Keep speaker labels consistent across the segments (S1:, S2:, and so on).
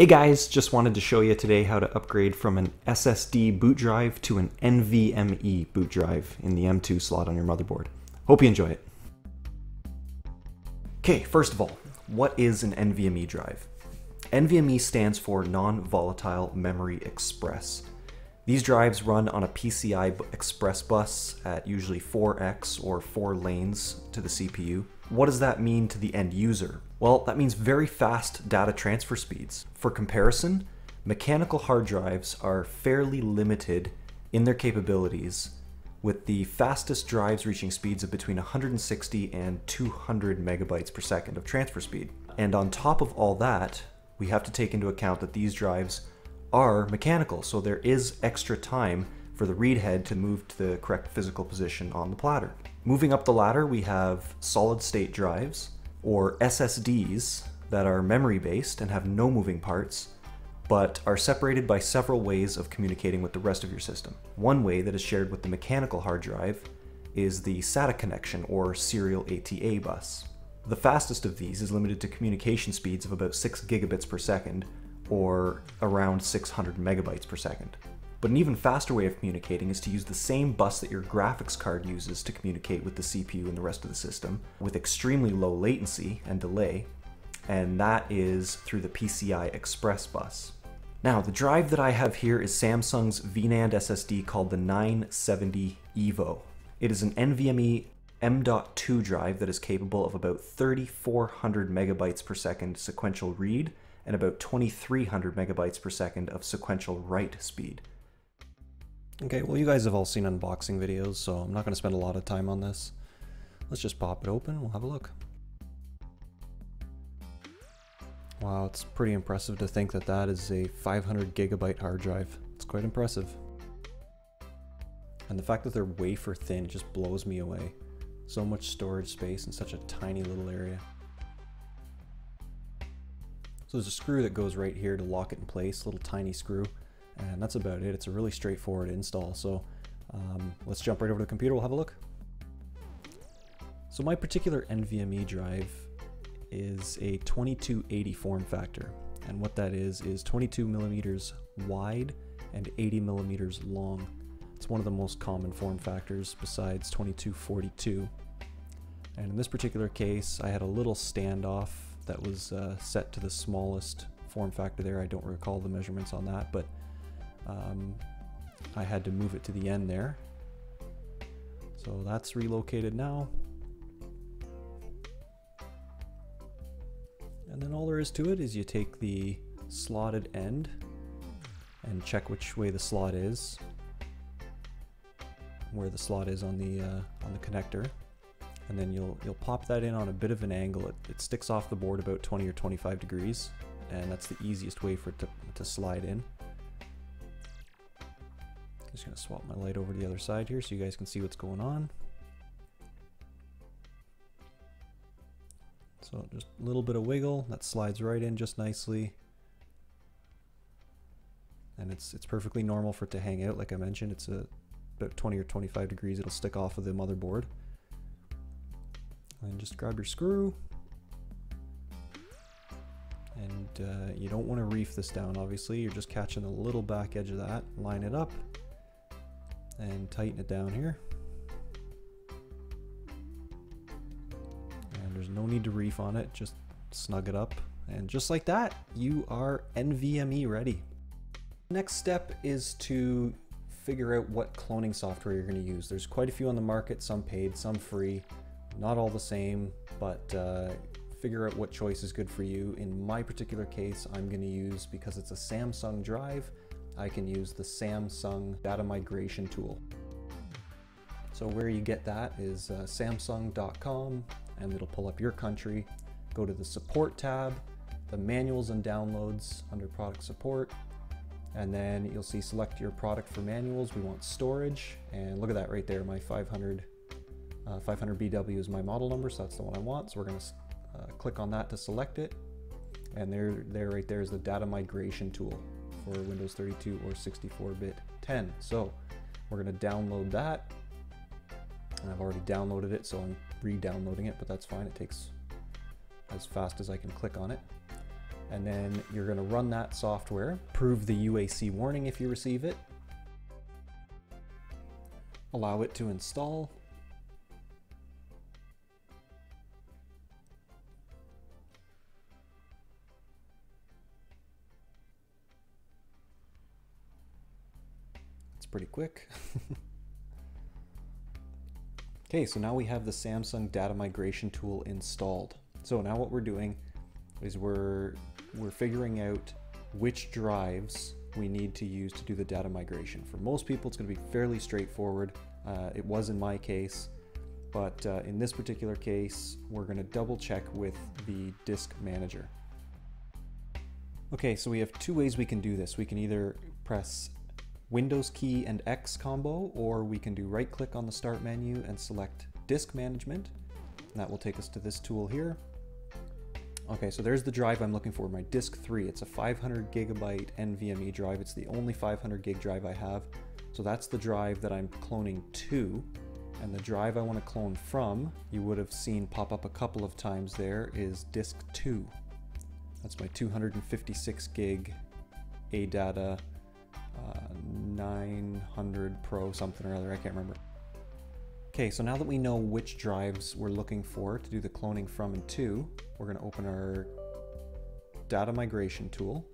S1: Hey guys, just wanted to show you today how to upgrade from an SSD boot drive to an NVMe boot drive in the M2 slot on your motherboard. Hope you enjoy it. Okay, first of all, what is an NVMe drive? NVMe stands for Non-Volatile Memory Express. These drives run on a PCI Express bus at usually 4x or 4 lanes to the CPU. What does that mean to the end user? Well, that means very fast data transfer speeds. For comparison, mechanical hard drives are fairly limited in their capabilities with the fastest drives reaching speeds of between 160 and 200 megabytes per second of transfer speed. And on top of all that, we have to take into account that these drives are mechanical, so there is extra time for the read head to move to the correct physical position on the platter. Moving up the ladder, we have solid state drives, or SSDs, that are memory based and have no moving parts, but are separated by several ways of communicating with the rest of your system. One way that is shared with the mechanical hard drive is the SATA connection, or serial ATA bus. The fastest of these is limited to communication speeds of about 6 gigabits per second, or around 600 megabytes per second. But an even faster way of communicating is to use the same bus that your graphics card uses to communicate with the CPU and the rest of the system with extremely low latency and delay, and that is through the PCI Express bus. Now, the drive that I have here is Samsung's VNAND SSD called the 970 EVO. It is an NVMe M.2 drive that is capable of about 3400 megabytes per second sequential read and about 2300 megabytes per second of sequential write speed. Okay, well you guys have all seen unboxing videos, so I'm not going to spend a lot of time on this. Let's just pop it open, we'll have a look. Wow, it's pretty impressive to think that that is a 500 gigabyte hard drive. It's quite impressive. And the fact that they're wafer thin just blows me away. So much storage space in such a tiny little area. So there's a screw that goes right here to lock it in place, little tiny screw. And that's about it. It's a really straightforward install. So um, let's jump right over to the computer. We'll have a look. So my particular NVMe drive is a 2280 form factor. And what that is, is 22 millimeters wide and 80 millimeters long. It's one of the most common form factors besides 2242. And in this particular case, I had a little standoff that was uh, set to the smallest form factor there. I don't recall the measurements on that, but um, I had to move it to the end there. So that's relocated now. And then all there is to it is you take the slotted end and check which way the slot is, where the slot is on the uh, on the connector, and then you'll you'll pop that in on a bit of an angle. It, it sticks off the board about 20 or 25 degrees, and that's the easiest way for it to, to slide in. Just gonna swap my light over to the other side here so you guys can see what's going on. So just a little bit of wiggle, that slides right in just nicely. And it's it's perfectly normal for it to hang out, like I mentioned, it's a, about 20 or 25 degrees, it'll stick off of the motherboard. And just grab your screw. And uh, you don't want to reef this down, obviously, you're just catching the little back edge of that, line it up, and tighten it down here. And there's no need to reef on it, just snug it up. And just like that, you are NVMe ready. Next step is to figure out what cloning software you're going to use. There's quite a few on the market, some paid, some free, not all the same, but uh, figure out what choice is good for you. In my particular case, I'm going to use, because it's a Samsung drive, I can use the Samsung data migration tool. So where you get that is uh, samsung.com and it'll pull up your country. Go to the support tab, the manuals and downloads under product support, and then you'll see select your product for manuals. We want storage, and look at that right there, my 500, uh, 500BW is my model number, so that's the one I want. So we're gonna uh, click on that to select it. And there, there right there is the data migration tool for Windows 32 or 64-bit 10. So we're gonna download that. And I've already downloaded it, so I'm re-downloading it, but that's fine. It takes as fast as I can click on it. And then you're gonna run that software, prove the UAC warning if you receive it, allow it to install, pretty quick. okay, so now we have the Samsung data migration tool installed. So now what we're doing is we're we're figuring out which drives we need to use to do the data migration. For most people, it's going to be fairly straightforward. Uh, it was in my case, but uh, in this particular case, we're going to double check with the disk manager. Okay, so we have two ways we can do this. We can either press Windows key and X combo, or we can do right click on the start menu and select disk management. That will take us to this tool here. Okay, so there's the drive I'm looking for, my disk 3. It's a 500 gigabyte NVMe drive. It's the only 500 gig drive I have. So that's the drive that I'm cloning to. And the drive I want to clone from, you would have seen pop up a couple of times there, is disk 2. That's my 256 gig ADATA uh, 900 Pro something or other, I can't remember. Okay, so now that we know which drives we're looking for to do the cloning from and to, we're going to open our data migration tool.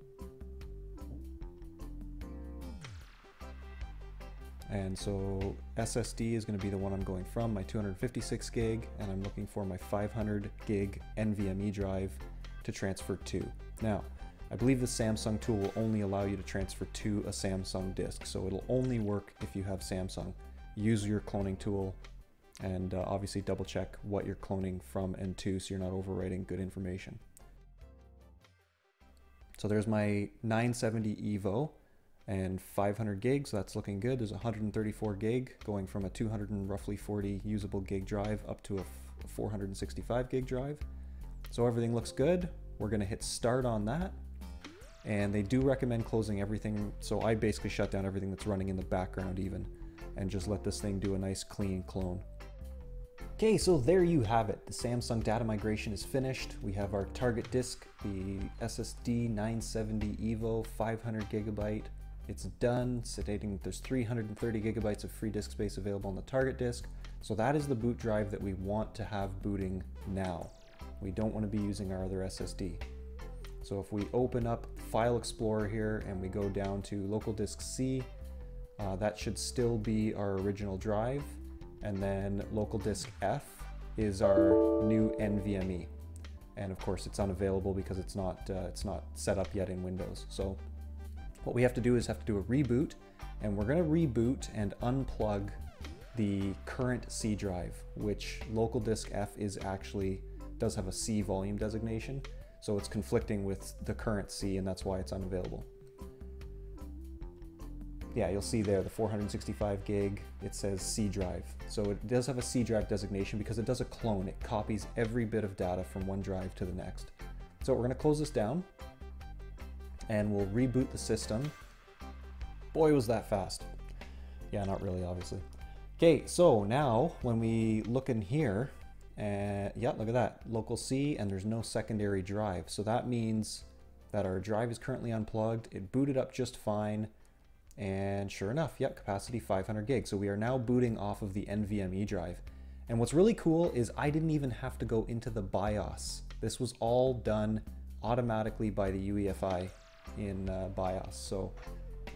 S1: And so SSD is going to be the one I'm going from, my 256 gig, and I'm looking for my 500 gig NVMe drive to transfer to. Now, I believe the Samsung tool will only allow you to transfer to a Samsung disk, so it'll only work if you have Samsung use your cloning tool and uh, obviously double check what you're cloning from and to so you're not overwriting good information. So there's my 970 EVO and 500 gigs, so that's looking good. There's 134 gig going from a 200 and roughly 40 usable gig drive up to a 465 gig drive. So everything looks good. We're gonna hit start on that. And they do recommend closing everything. So I basically shut down everything that's running in the background even and just let this thing do a nice clean clone. Okay, so there you have it. The Samsung data migration is finished. We have our target disk, the SSD 970 EVO 500 gigabyte. It's done, stating there's 330 gigabytes of free disk space available on the target disk. So that is the boot drive that we want to have booting now. We don't want to be using our other SSD. So if we open up File Explorer here and we go down to local disk C, uh, that should still be our original drive. And then local disk F is our new NVMe. And of course it's unavailable because it's not, uh, it's not set up yet in Windows. So what we have to do is have to do a reboot and we're gonna reboot and unplug the current C drive, which local disk F is actually, does have a C volume designation. So it's conflicting with the current C and that's why it's unavailable. Yeah, you'll see there the 465 gig, it says C drive. So it does have a C drive designation because it does a clone. It copies every bit of data from one drive to the next. So we're gonna close this down and we'll reboot the system. Boy, was that fast. Yeah, not really, obviously. Okay, so now when we look in here, and yeah, look at that, local C, and there's no secondary drive. So that means that our drive is currently unplugged. It booted up just fine. And sure enough, yep, capacity 500 gigs. So we are now booting off of the NVMe drive. And what's really cool is I didn't even have to go into the BIOS. This was all done automatically by the UEFI in uh, BIOS. So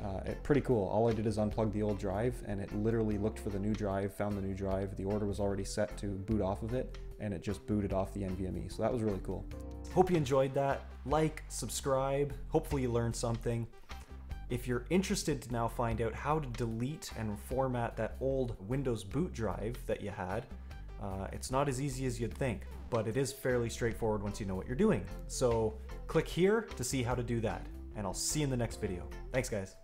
S1: uh, it, pretty cool. All I did is unplug the old drive and it literally looked for the new drive, found the new drive. The order was already set to boot off of it and it just booted off the NVMe. So that was really cool. Hope you enjoyed that. Like, subscribe. Hopefully you learned something. If you're interested to now find out how to delete and format that old Windows boot drive that you had, uh, it's not as easy as you'd think, but it is fairly straightforward once you know what you're doing. So click here to see how to do that, and I'll see you in the next video. Thanks guys.